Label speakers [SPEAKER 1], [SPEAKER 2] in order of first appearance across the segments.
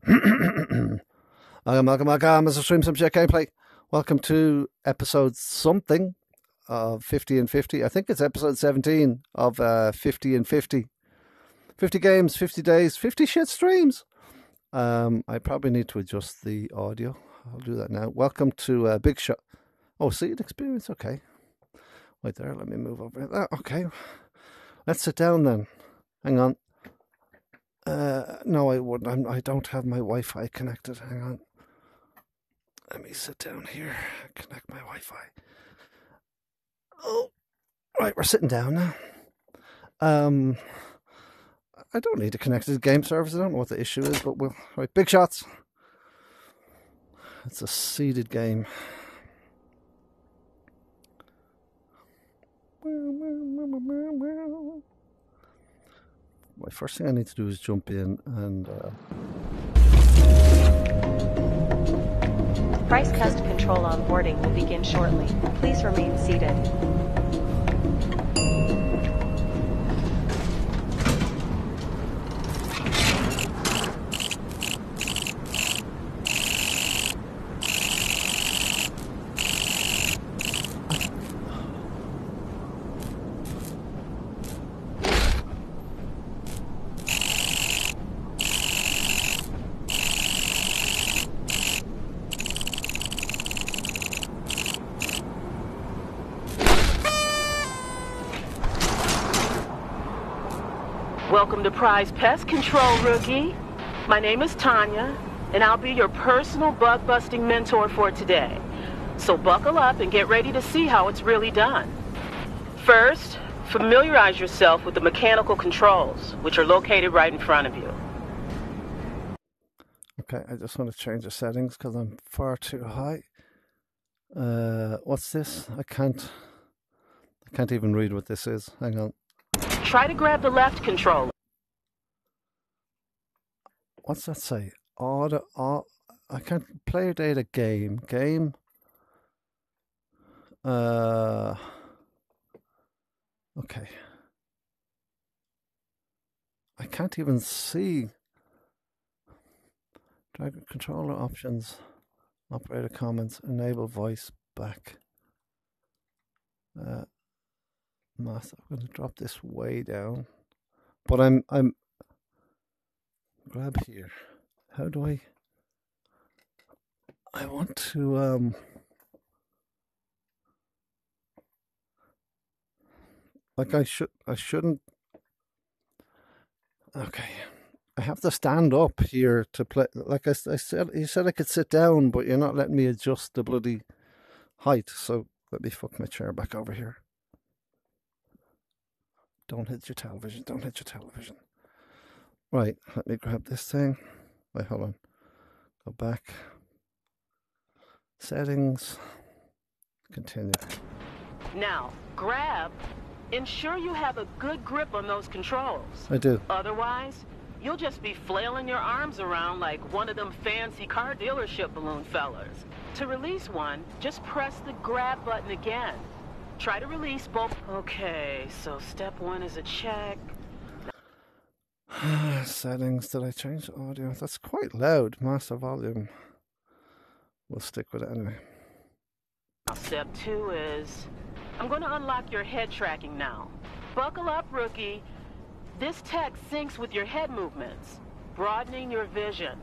[SPEAKER 1] welcome, welcome, welcome. Mr. Stream Some Shit Gameplay. Welcome to episode something of 50 and 50. I think it's episode 17 of uh, 50 and 50. 50 games, 50 days, 50 shit streams. Um, I probably need to adjust the audio. I'll do that now. Welcome to uh, Big Shot. Oh, seated experience. Okay. Wait there. Let me move over. There. Okay. Let's sit down then. Hang on. Uh, no, I wouldn't. I'm, I don't have my Wi-Fi connected. Hang on. Let me sit down here. Connect my Wi-Fi. Oh, right. We're sitting down now. Um, I don't need to connect to the game service. I don't know what the issue is, but we'll. Right, big shots. It's a seeded game. My first thing I need to do is jump in and. Uh...
[SPEAKER 2] Price test control onboarding will begin shortly. Please remain seated.
[SPEAKER 3] Welcome to Prize Pest Control, rookie. My name is Tanya, and I'll be your personal bug-busting mentor for today. So buckle up and get ready to see how it's really done. First, familiarize yourself with the mechanical controls, which are located right in front of you.
[SPEAKER 1] Okay, I just want to change the settings because I'm far too high. Uh, what's this? I can't. I can't even read what this is. Hang on.
[SPEAKER 3] Try to grab the left controller.
[SPEAKER 1] What's that say? Order. Or, I can't play data game. Game. Uh. Okay. I can't even see. Drag controller options, operator comments, enable voice back. Uh, mass. I'm going to drop this way down, but I'm I'm grab here. How do I? I want to um. Like I should, I shouldn't. Okay, I have to stand up here to play. Like I, I said, you said I could sit down, but you're not letting me adjust the bloody height. So let me fuck my chair back over here. Don't hit your television. Don't hit your television. Right, let me grab this thing. Wait, hold on. Go back. Settings. Continue.
[SPEAKER 3] Now, grab. Ensure you have a good grip on those controls.
[SPEAKER 1] I do.
[SPEAKER 3] Otherwise, you'll just be flailing your arms around like one of them fancy car dealership balloon fellers. To release one, just press the grab button again. Try to release both. Okay, so step one is a check.
[SPEAKER 1] Settings. Did I change audio? That's quite loud. Master volume. We'll stick with it anyway.
[SPEAKER 3] Step two is I'm going to unlock your head tracking now. Buckle up, rookie. This tech syncs with your head movements, broadening your vision.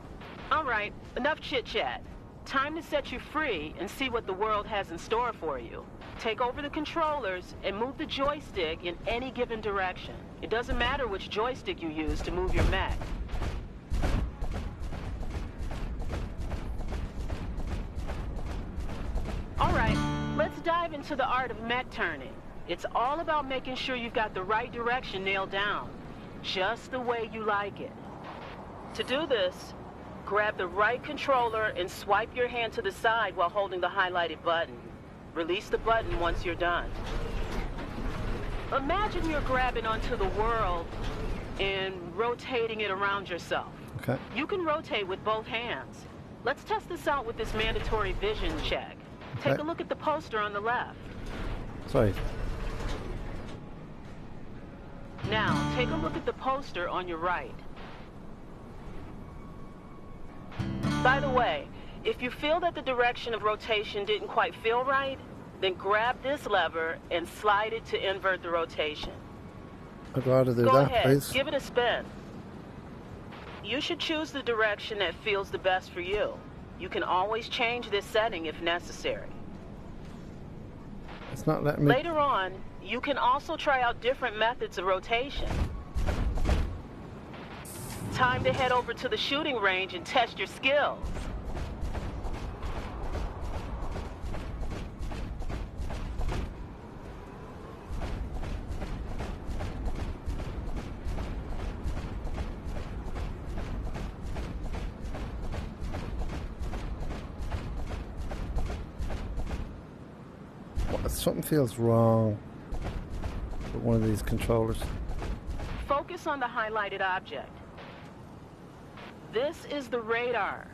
[SPEAKER 3] All right, enough chit chat. Time to set you free and see what the world has in store for you. Take over the controllers and move the joystick in any given direction. It doesn't matter which joystick you use to move your mech. All right, let's dive into the art of mech turning. It's all about making sure you've got the right direction nailed down, just the way you like it. To do this, grab the right controller and swipe your hand to the side while holding the highlighted button. Release the button once you're done. Imagine you're grabbing onto the world and rotating it around yourself.
[SPEAKER 1] Okay.
[SPEAKER 3] You can rotate with both hands. Let's test this out with this mandatory vision check. Take a look at the poster on the left.
[SPEAKER 1] Sorry.
[SPEAKER 3] Now, take a look at the poster on your right. By the way, if you feel that the direction of rotation didn't quite feel right, then grab this lever and slide it to invert the rotation.
[SPEAKER 1] I'd rather do
[SPEAKER 3] Go
[SPEAKER 1] that,
[SPEAKER 3] ahead,
[SPEAKER 1] please.
[SPEAKER 3] give it a spin. You should choose the direction that feels the best for you. You can always change this setting if necessary.
[SPEAKER 1] It's not letting me.
[SPEAKER 3] Later on, you can also try out different methods of rotation. Time to head over to the shooting range and test your skills.
[SPEAKER 1] Feels wrong with one of these controllers.
[SPEAKER 3] Focus on the highlighted object. This is the radar.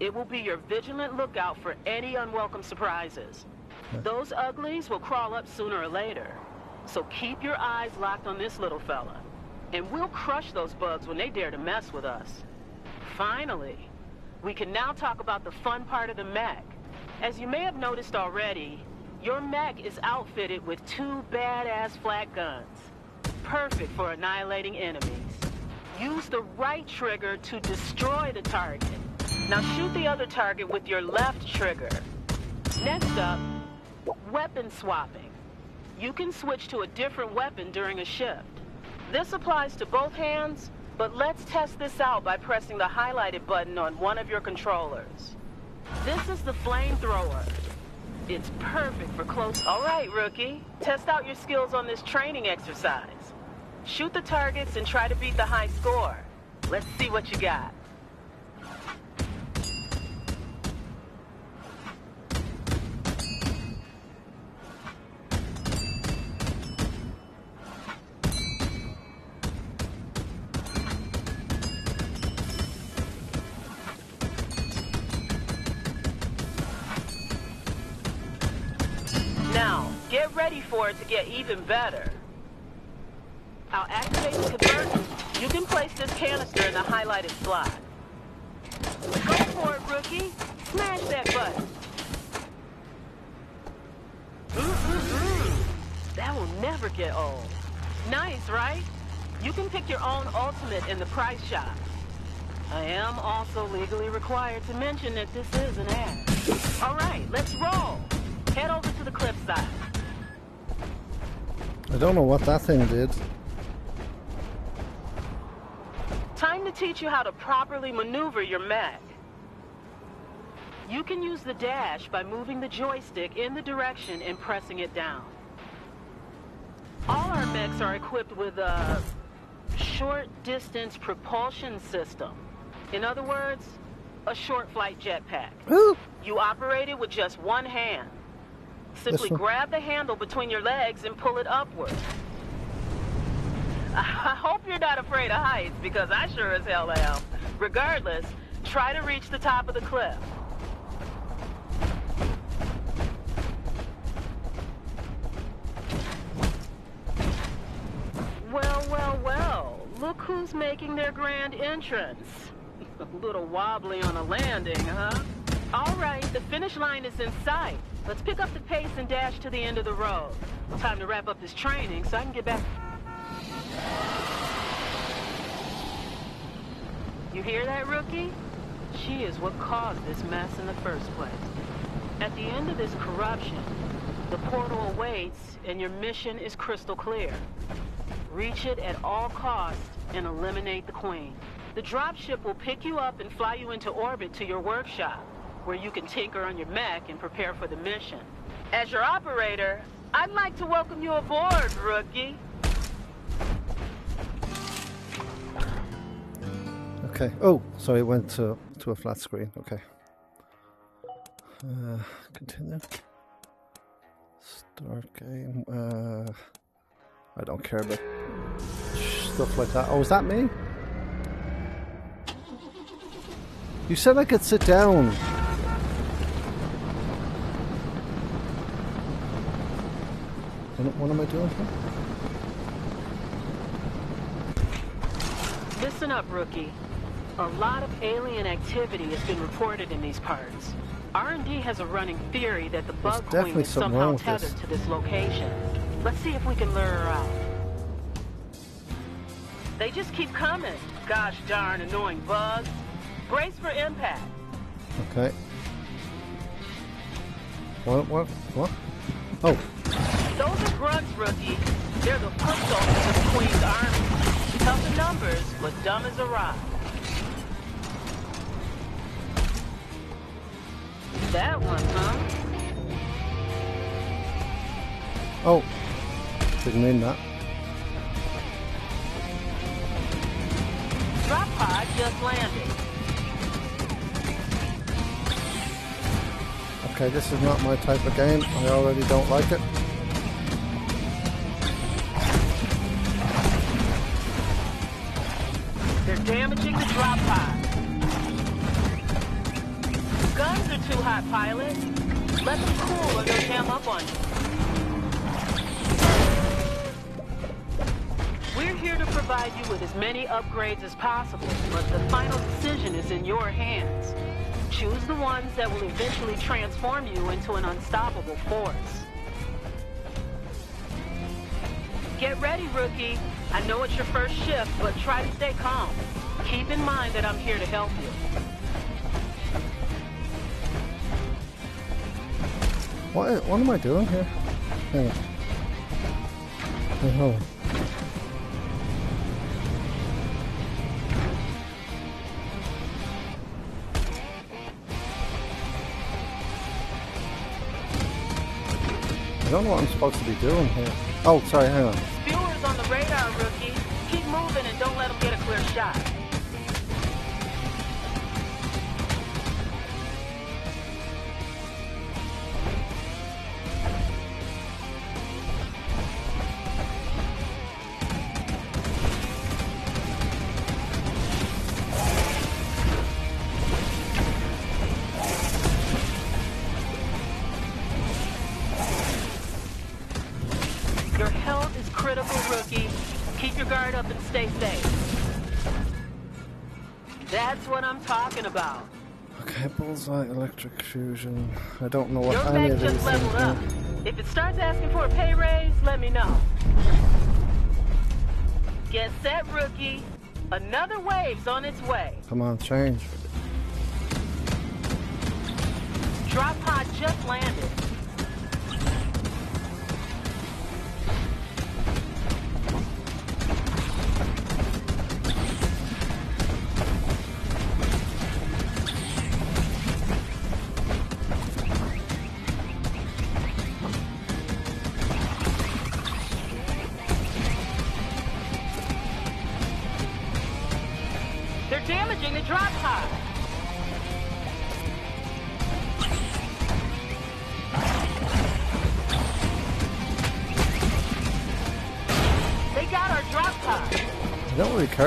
[SPEAKER 3] It will be your vigilant lookout for any unwelcome surprises. Those uglies will crawl up sooner or later. So keep your eyes locked on this little fella. And we'll crush those bugs when they dare to mess with us. Finally, we can now talk about the fun part of the mech. As you may have noticed already, your mech is outfitted with two badass flat guns. Perfect for annihilating enemies. Use the right trigger to destroy the target. Now shoot the other target with your left trigger. Next up, weapon swapping. You can switch to a different weapon during a shift. This applies to both hands, but let's test this out by pressing the highlighted button on one of your controllers. This is the flamethrower. It's perfect for close. All right, rookie. Test out your skills on this training exercise. Shoot the targets and try to beat the high score. Let's see what you got. Even better. I'll activate the converter. You can place this canister in the highlighted slot. Go for it, rookie. Smash that button. Mm-mm-mm. That will never get old. Nice, right? You can pick your own ultimate in the price shop. I am also legally required to mention that this is an ad. All right, let's roll. Head over to the cliffside.
[SPEAKER 1] I don't know what that thing did.
[SPEAKER 3] Time to teach you how to properly maneuver your mech. You can use the dash by moving the joystick in the direction and pressing it down. All our mechs are equipped with a short distance propulsion system. In other words, a short flight jetpack. You operate it with just one hand. Simply grab the handle between your legs and pull it upward. I hope you're not afraid of heights because I sure as hell am. Regardless, try to reach the top of the cliff. Well, well, well. Look who's making their grand entrance. A little wobbly on a landing, huh? All right, the finish line is in sight. Let's pick up the pace and dash to the end of the road. Time to wrap up this training so I can get back. You hear that, rookie? She is what caused this mess in the first place. At the end of this corruption, the portal awaits and your mission is crystal clear. Reach it at all costs and eliminate the Queen. The dropship will pick you up and fly you into orbit to your workshop, where you can tinker on your mech and prepare for the mission. As your operator, I'd like to welcome you aboard, rookie.
[SPEAKER 1] okay. Oh, sorry, it went to, to a flat screen. Okay. Uh, continue. Start game. Uh, I don't care about stuff like that. Oh, is that me? You said I could sit down. What, am I doing here?
[SPEAKER 3] Listen up, rookie. A lot of alien activity has been reported in these parts. R&D has a running theory that the bug queen is somehow
[SPEAKER 1] with this.
[SPEAKER 3] tethered to this location. Let's see if we can lure her out. They just keep coming. Gosh darn annoying bugs. Brace for impact.
[SPEAKER 1] Okay. What? What? What? Oh,
[SPEAKER 3] grunts, rookie. They're the soldiers of the Queen's army. Tough in numbers, but dumb as a rock. That one, huh?
[SPEAKER 1] oh. Didn't mean that.
[SPEAKER 3] Drop pod just landed.
[SPEAKER 1] Okay, this is not my type of game. I already don't like it.
[SPEAKER 3] Damaging the drop pod. Guns are too hot, pilot. Let them cool or they'll jam up on you. We're here to provide you with as many upgrades as possible, but the final decision is in your hands. Choose the ones that will eventually transform you into an unstoppable force. Get ready, rookie. I know it's your first shift, but try to stay calm. Keep in mind that I'm here to help you.
[SPEAKER 1] What? What am I doing here? Hey, hold. I don't know what I'm supposed to be doing here. Oh, sorry, hang on.
[SPEAKER 3] Moving and don't let them get a clear shot. I'm talking about.
[SPEAKER 1] Okay, bullseye, electric fusion. I don't know what
[SPEAKER 3] Your
[SPEAKER 1] any of
[SPEAKER 3] just leveled up. If it starts asking for a pay raise, let me know. Get set, rookie. Another wave's on its way.
[SPEAKER 1] Come on, change.
[SPEAKER 3] Drop pod just landed.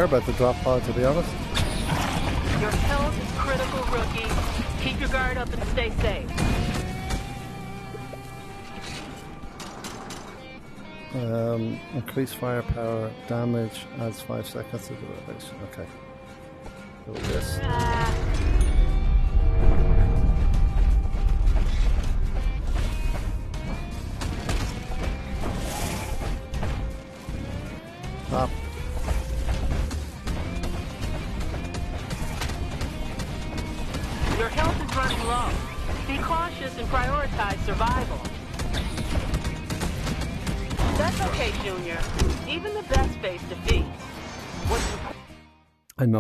[SPEAKER 1] About the drop pod, to be honest.
[SPEAKER 3] Your health is critical, rookie. Keep your guard up and stay safe.
[SPEAKER 1] Um, increase firepower, damage, adds 5 seconds to duration. Okay. Do this. Stop.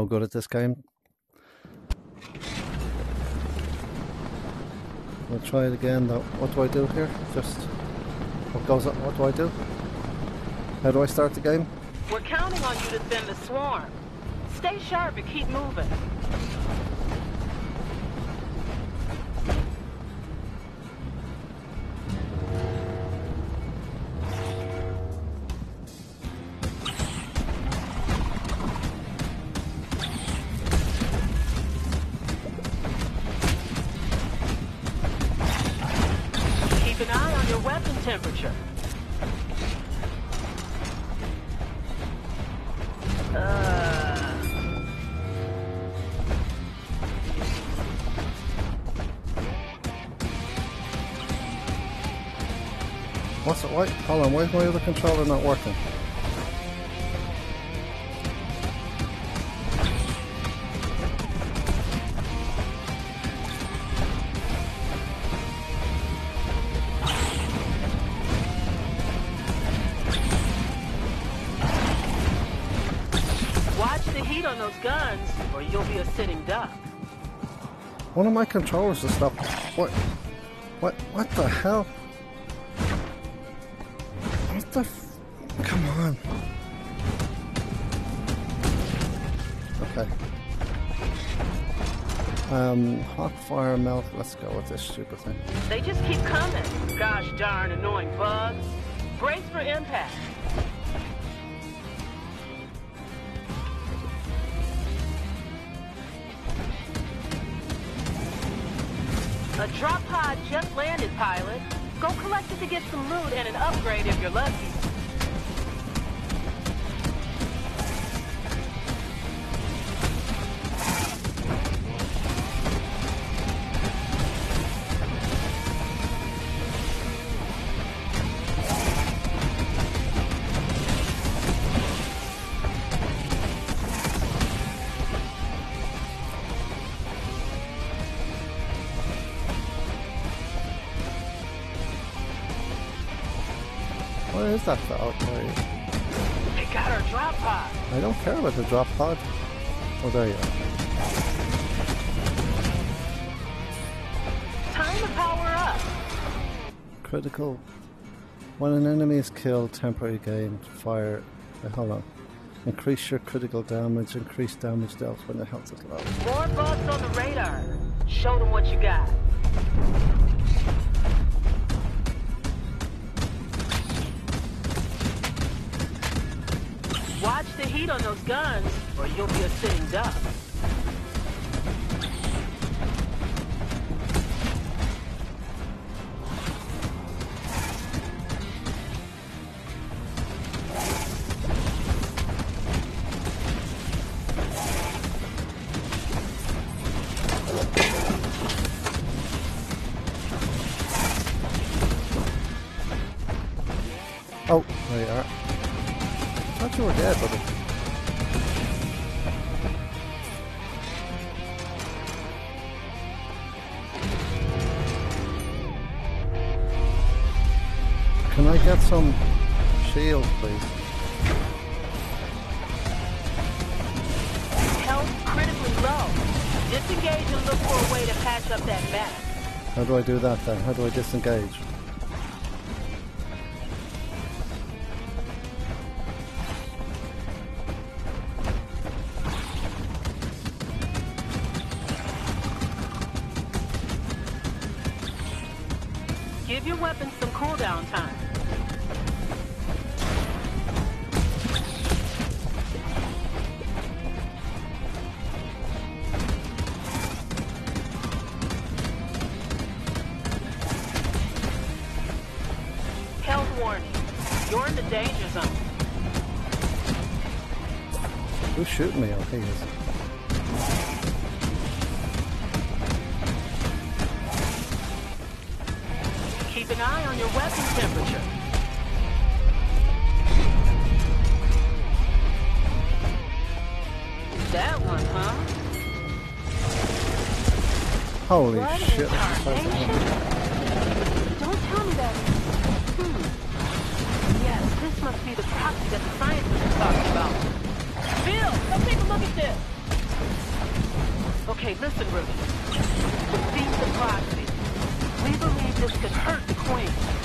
[SPEAKER 1] Good at this game. We'll try it again though. What do I do here? Just what goes up? What do I do? How do I start the game?
[SPEAKER 3] We're counting on you to thin the swarm. Stay sharp and keep moving.
[SPEAKER 1] What's it? Why? Hold on. Why is my other controller not working?
[SPEAKER 3] Watch the heat on those guns, or you'll be a sitting duck.
[SPEAKER 1] One of my controllers is stopped. What? What? What the hell? Um, hot fire melt. Let's go with this stupid thing.
[SPEAKER 3] They just keep coming. Gosh darn annoying bugs. Brace for impact. A drop pod just landed, pilot. Go collect it to get some loot and an upgrade if you're lucky.
[SPEAKER 1] Is that? Oh,
[SPEAKER 3] They got our drop pod.
[SPEAKER 1] I don't care about the drop pod. Oh, there you are.
[SPEAKER 3] Time to power up.
[SPEAKER 1] Critical. When an enemy is killed, temporary gain, fire. Wait, hold on. Increase your critical damage, increase damage dealt when the health is low.
[SPEAKER 3] More bugs on the radar. Show them what you got. Heat on those guns, or you'll be a sitting duck.
[SPEAKER 1] Oh, there you are. I thought you were dead, buddy. Get some shield, please?
[SPEAKER 3] Health critically low. Disengage and look for a way to patch up that mess.
[SPEAKER 1] How do I do that then? How do I disengage? Holy shit.
[SPEAKER 3] in
[SPEAKER 1] that's the size of
[SPEAKER 3] tarnation?
[SPEAKER 1] him.
[SPEAKER 3] Don't tell me that. Hmm. Yes, this must be the proxy that the scientists are talking about. Bill, come take a look at this. Okay, listen, Ruby. Defeat the proxy. We believe this could hurt the Queen.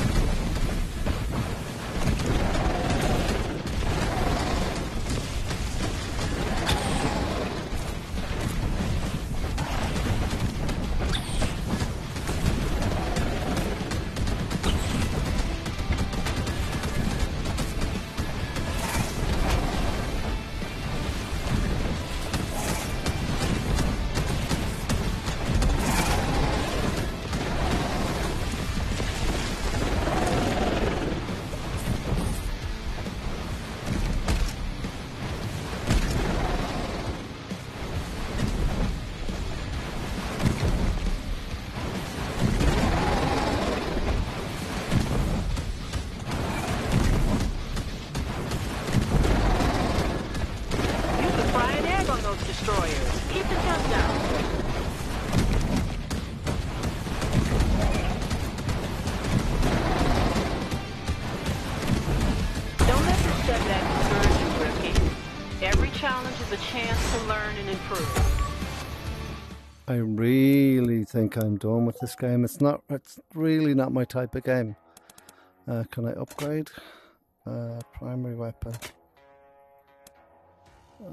[SPEAKER 3] Chance to learn and improve.
[SPEAKER 1] I really think I'm done with this game. It's not. It's really not my type of game. Uh, can I upgrade? Uh, primary weapon.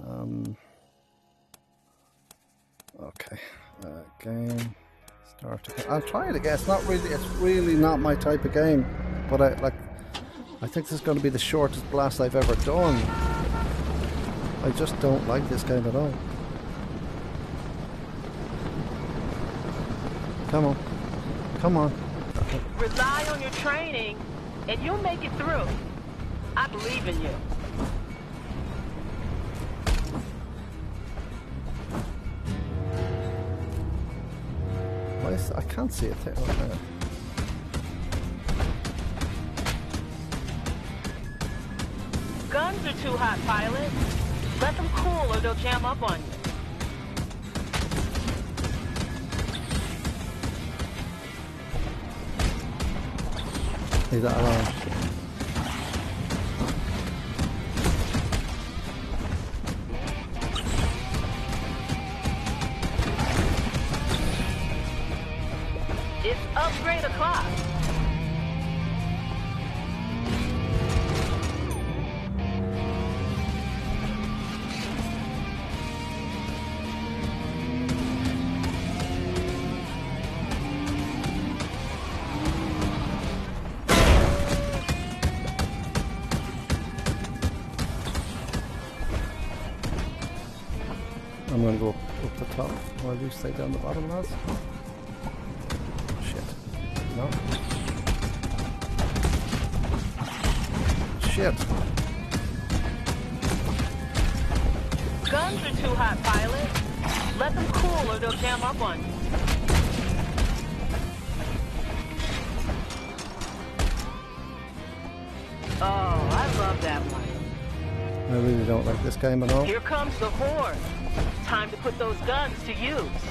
[SPEAKER 1] Um. Okay. Uh, game. Start. Again. I'll try it again. It's not really. It's really not my type of game. But I like. I think this is going to be the shortest blast I've ever done. I just don't like this game at all. Come on. Come on.
[SPEAKER 3] Rely on your training, and you'll make it through. I believe in you.
[SPEAKER 1] Why is, I can't see it there.
[SPEAKER 3] Guns are too hot, pilot. Let them cool or they'll jam up on you.
[SPEAKER 1] Leave that alone.
[SPEAKER 3] It's upgrade o'clock.
[SPEAKER 1] Stay down the bottom, lads. Shit. No. Shit.
[SPEAKER 3] Guns are too hot, pilot. Let them cool or they'll jam up on you. Oh, I love that one.
[SPEAKER 1] I really don't like this game at all.
[SPEAKER 3] Here comes the horde. Time to put those guns to use.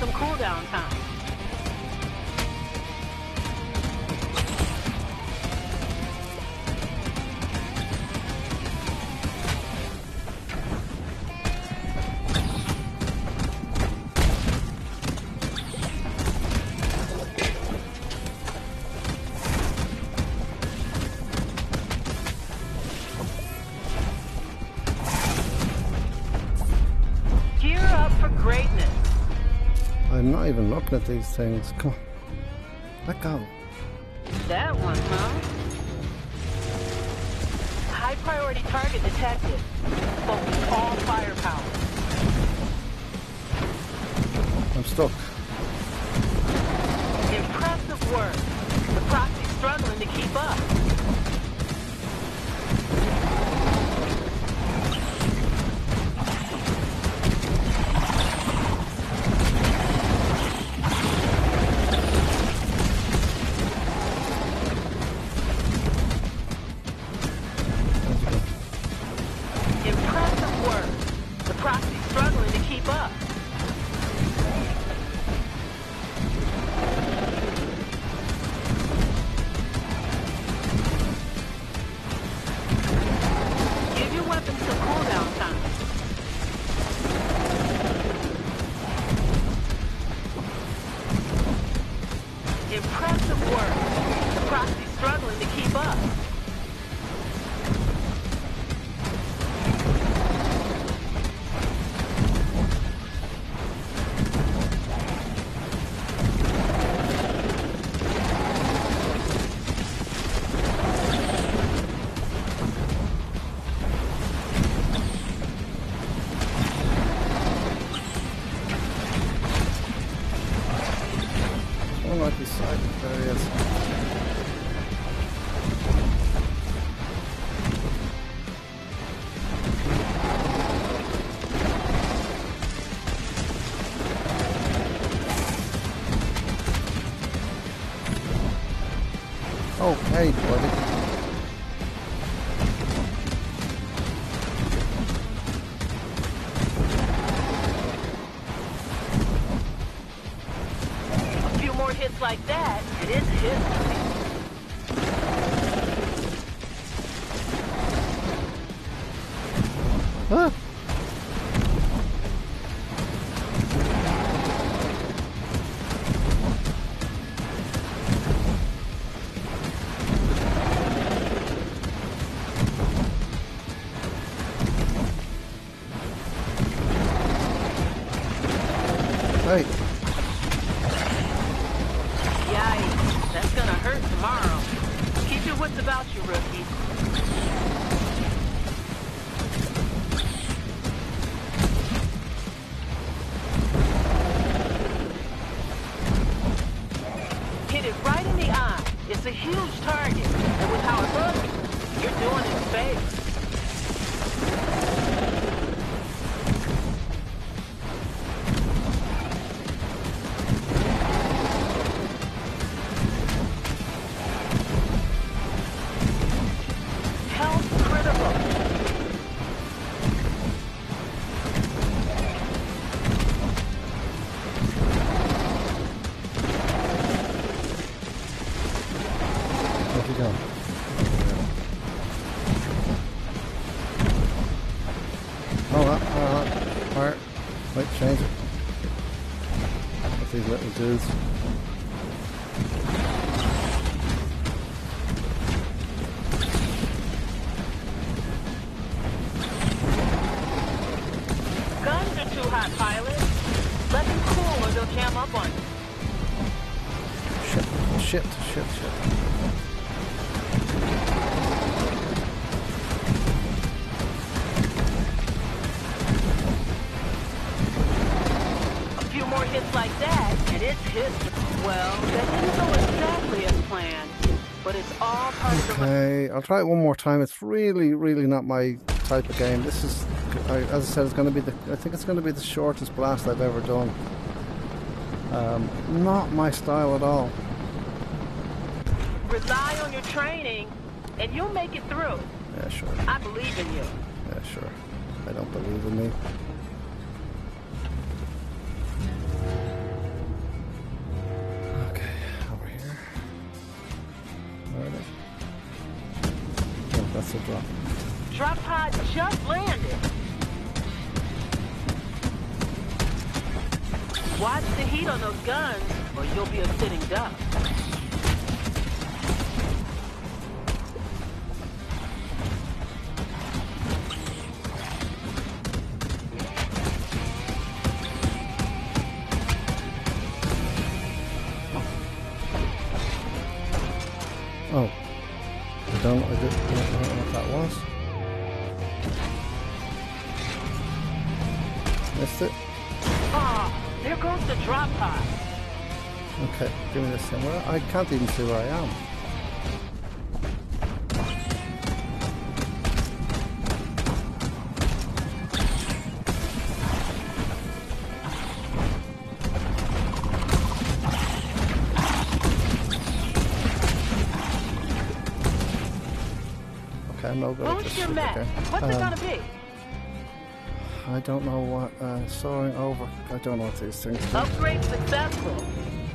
[SPEAKER 3] Some cooldown time.
[SPEAKER 1] At these things. Come on. Let go.
[SPEAKER 3] That one, huh? High priority target detected. Focus all firepower.
[SPEAKER 1] I'm stuck. Huh?
[SPEAKER 3] With
[SPEAKER 1] these little dudes.
[SPEAKER 3] Guns are too hot, pilot. Let them cool or they'll jam up on you.
[SPEAKER 1] Shit, shit, I'll try it one more time. It's really, really not my type of game. This is, I, as I said, it's going to be the. I think it's going to be the shortest blast I've ever done. Um, not my style at all.
[SPEAKER 3] Rely on your training, and you'll make it through.
[SPEAKER 1] Yeah, sure.
[SPEAKER 3] I believe in you.
[SPEAKER 1] Yeah, sure. I don't believe in me. That's a drop.
[SPEAKER 3] Drop pod just landed. Watch the heat on those guns, or you'll be a sitting duck.
[SPEAKER 1] Give me this thing. Well, I can't even see where I am. Okay, I'm no this
[SPEAKER 3] your
[SPEAKER 1] shit, okay.
[SPEAKER 3] What's it
[SPEAKER 1] Um,
[SPEAKER 3] gonna be?
[SPEAKER 1] I don't know what, uh, soaring over. I don't know what these things.
[SPEAKER 3] Upgrade successful.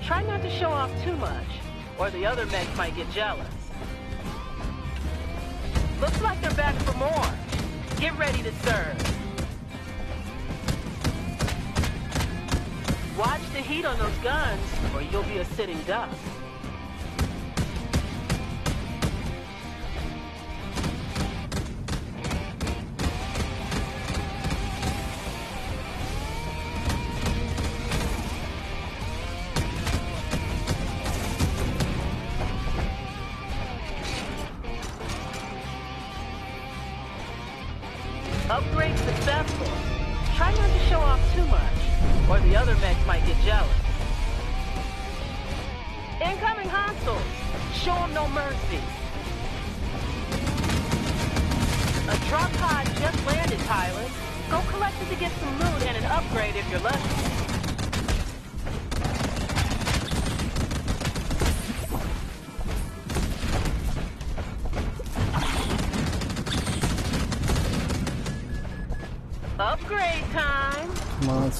[SPEAKER 3] Try not to show off too much, or the other mechs might get jealous. Looks like they're back for more. Get ready to serve. Watch the heat on those guns, or you'll be a sitting duck.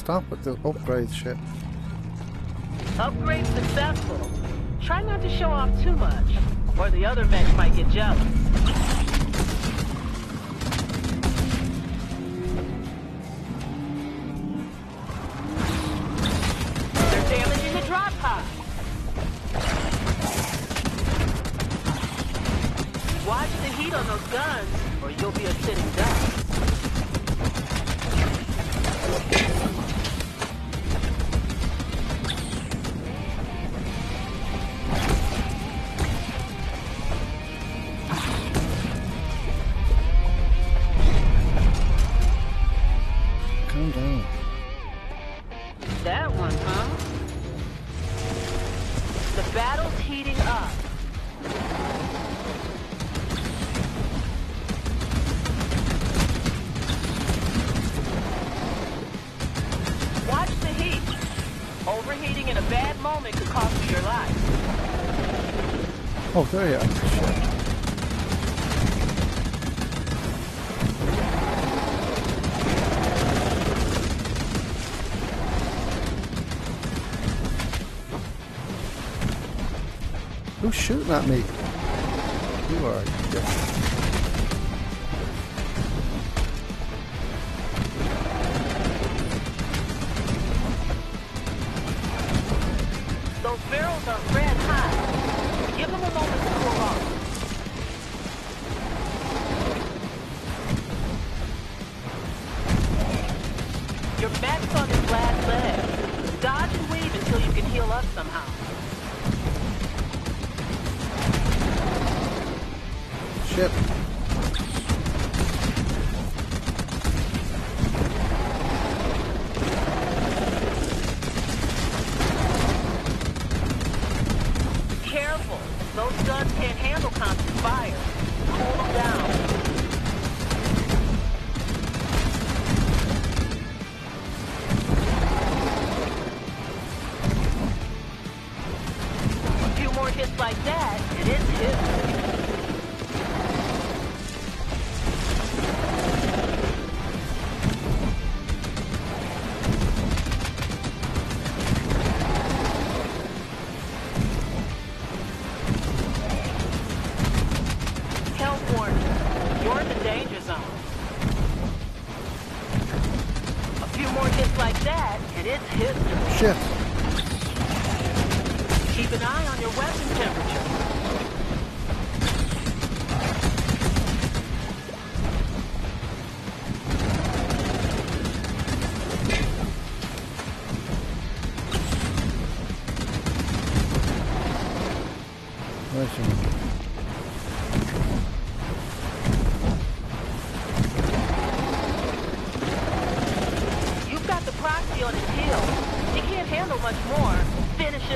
[SPEAKER 1] stop with the upgrade shit.
[SPEAKER 3] Upgrade successful. Try not to show off too much, or the other mech might get jealous.
[SPEAKER 1] Oh yeah. Who's shooting at me? You are.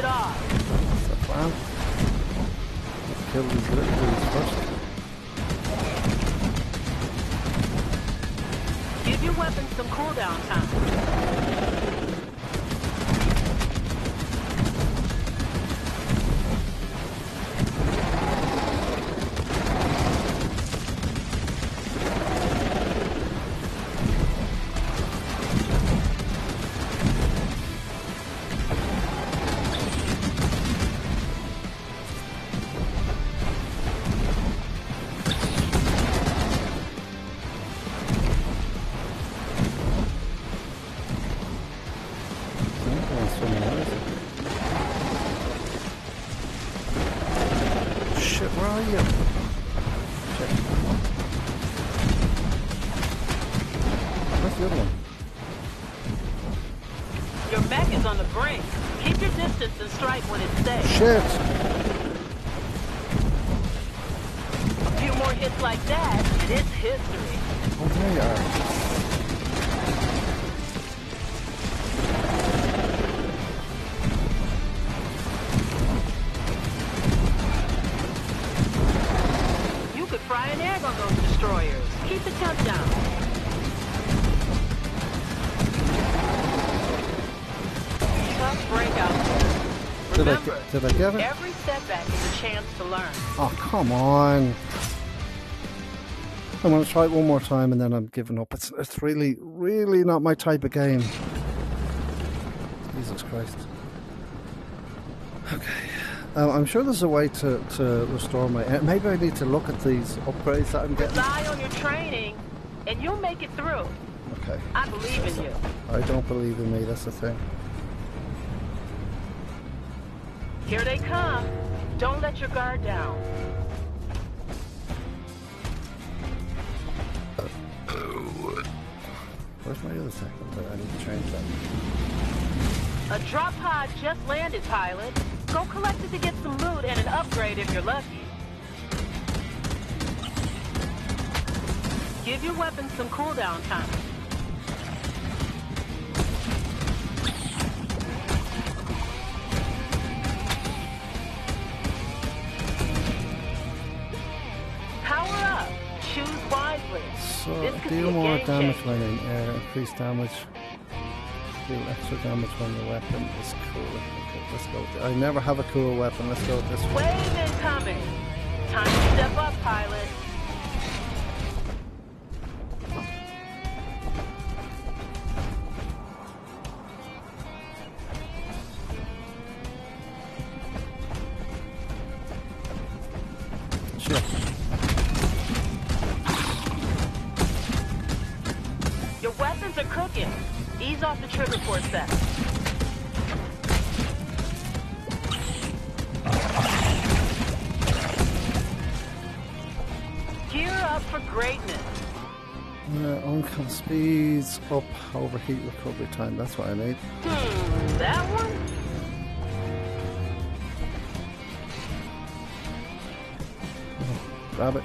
[SPEAKER 1] Let's kill these little dudes first.
[SPEAKER 3] Give your weapons some cooldown time. Destroyers. Keep the down. Tough there.
[SPEAKER 1] Did I, get- did I get it?
[SPEAKER 3] every setback is a chance to learn.
[SPEAKER 1] Oh, come on. I'm going to try it one more time and then I'm giving up. It's, it's really, really not my type of game. Jesus Christ. Okay. Uh, I'm sure there's a way to, to restore my. uh, Maybe I need to look at these upgrades that I'm getting.
[SPEAKER 3] Rely on your training, and you'll make it through.
[SPEAKER 1] Okay.
[SPEAKER 3] I believe in you.
[SPEAKER 1] I don't believe in me, that's the thing.
[SPEAKER 3] Here they come. Don't let your guard down.
[SPEAKER 1] Where's my other second? I need to change that.
[SPEAKER 3] A drop pod just landed, pilot. Go collect it to get some loot and an upgrade if you're lucky. Give your weapons some cooldown time. Power up. Choose wisely.
[SPEAKER 1] So,
[SPEAKER 3] This
[SPEAKER 1] deal more damage when in air, increase damage. Deal extra damage when the weapon is cool. Okay, let's go. I never have a cool weapon. Let's go this one.
[SPEAKER 3] Wave incoming. Time to step up, pilot. Up,
[SPEAKER 1] overheat recovery time. That's what I need.
[SPEAKER 3] Hmm, that one?
[SPEAKER 1] Grab it.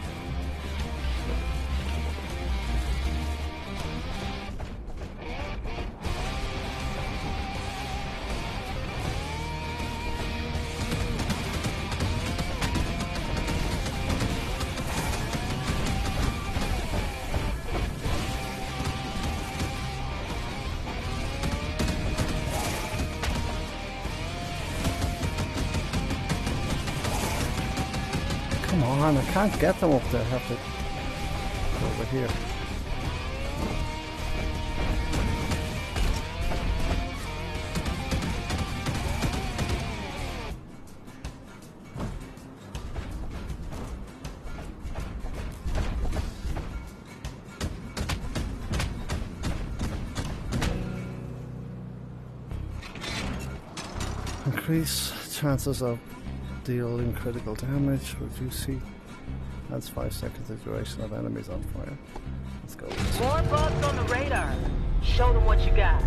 [SPEAKER 1] On, I can't get them up there. I have to over here. Increase chances of dealing critical damage. Reduce heat. That's five seconds of duration of enemies on fire. Let's go.
[SPEAKER 3] More bugs on the radar. Show them what you got.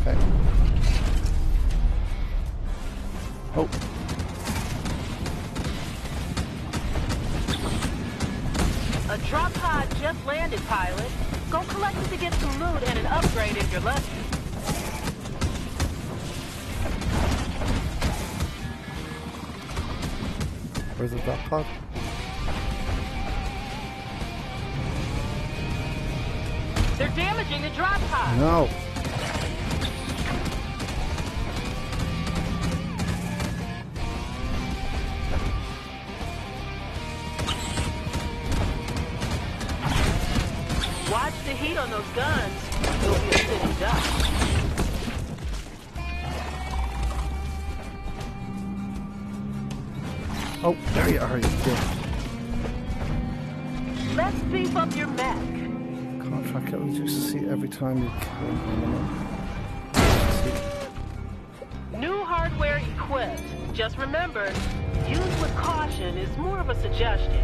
[SPEAKER 1] Okay. Oh,
[SPEAKER 3] A drop pod just landed, pilot. Go collect it to get some loot and an upgrade if you're lucky.
[SPEAKER 1] Where's the drop pod?
[SPEAKER 3] They're damaging the drop pod.
[SPEAKER 1] No. Oh, there you are, you dick.
[SPEAKER 3] Let's beef up your mech.
[SPEAKER 1] Contract kill reduces heat every time you an.
[SPEAKER 3] New hardware equipped. Just remember, use with caution is more of a suggestion.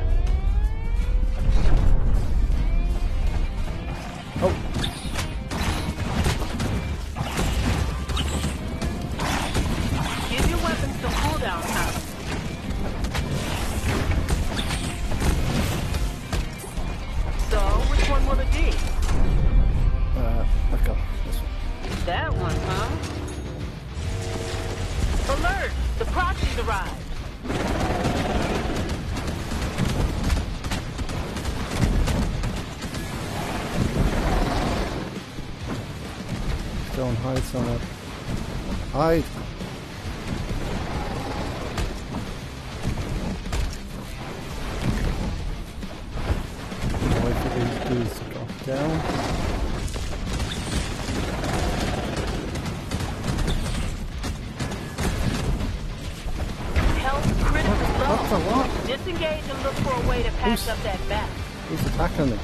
[SPEAKER 3] The low.
[SPEAKER 1] what?
[SPEAKER 3] Disengage and look for a way to patch
[SPEAKER 1] Who's-
[SPEAKER 3] up that mess.
[SPEAKER 1] Who's attacking me?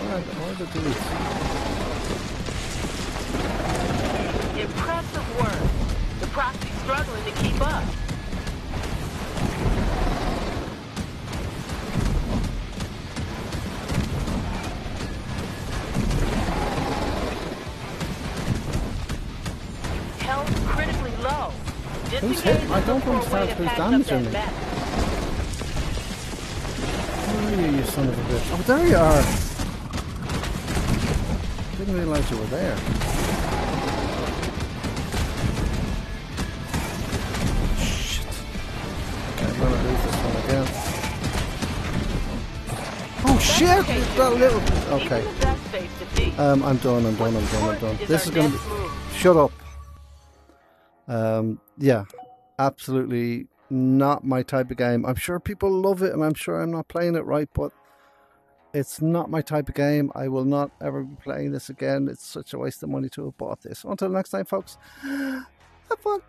[SPEAKER 1] Why, why the dudes?
[SPEAKER 3] Patch up
[SPEAKER 1] damaging
[SPEAKER 3] that
[SPEAKER 1] me. Where are you, you son of a bitch? Oh, there you are! Didn't realise you were there. Shit. I'm gonna lose this one again. Oh shit!
[SPEAKER 3] okay,
[SPEAKER 1] That little. Okay.
[SPEAKER 3] the face defeat.
[SPEAKER 1] Um, I'm done. I'm done. I'm done. I'm done. This is gonna be. Shut up. Um, yeah, absolutely not my type of game. I'm sure people love it, and I'm sure I'm not playing it right, but it's not my type of game. I will not ever be playing this again. It's such a waste of money to have bought this. Until next time, folks. Have fun.